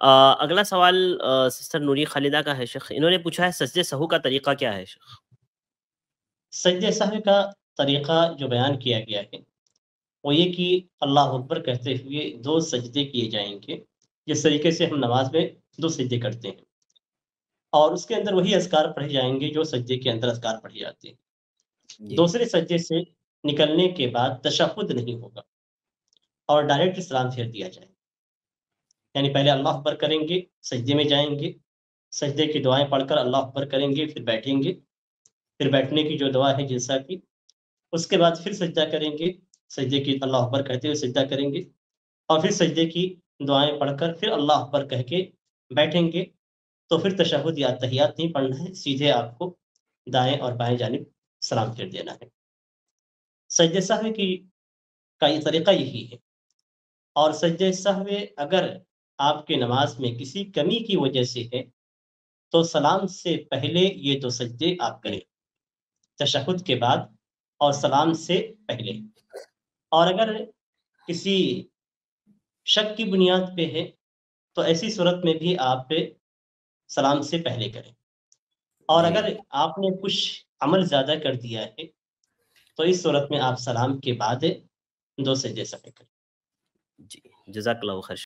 अ, अगला सवाल अ, सिस्टर नूरी खालिदा का है शेख। इन्होंने पूछा है सजदे सहू का तरीका क्या है शेख? सजदे सहवी का तरीका जो बयान किया गया है, वो ये कि अल्लाह अकबर कहते हुए दो सजदे किए जाएँगे जिस तरीके से हम नमाज़ में दो सजदे करते हैं। और उसके अंदर वही अज़कार पढ़े जाएँगे जो सजदे के अंदर अज़कार पढ़े जाते हैं। दूसरे सजदे से निकलने के बाद तशहुद नहीं होगा और डायरेक्ट सलाम फेर दिया जाएगा। यानी पहले अल्लाह अकबर करेंगे, सजदे में जाएँगे सजदे की दुआएँ पढ़कर अल्लाह अकबर करेंगे, फिर बैठेंगे, फिर बैठने की जो दुआ है जिल्सा की, उसके बाद फिर सजदा करेंगे, सजदे की अल्लाह अकबर कहते हुए सजदा करेंगे और फिर सजदे की दुआएँ पढ़कर फिर अल्लाह अकबर कह के बैठेंगे, तो फिर तशहुद या तहियात नहीं पढ़ना है, सीधे आपको दाएँ और बाएँ जानिब सलाम कर देना है। सजदे सहवी की का ये तरीका यही है और सजदे सहवी अगर आपके नमाज़ में किसी कमी की वजह से है, तो सलाम से पहले ये 2 सजदे आप करें। तशहुद के बाद और सलाम से पहले। और अगर किसी शक की बुनियाद पे है, तो ऐसी सूरत में भी आप सलाम से पहले करें। और अगर आपने कुछ अमल ज़्यादा कर दिया है, तो इस सूरत में आप सलाम के बाद दो सजदे सफ़े करें। जी, जज़ाकल्लाहु खैर।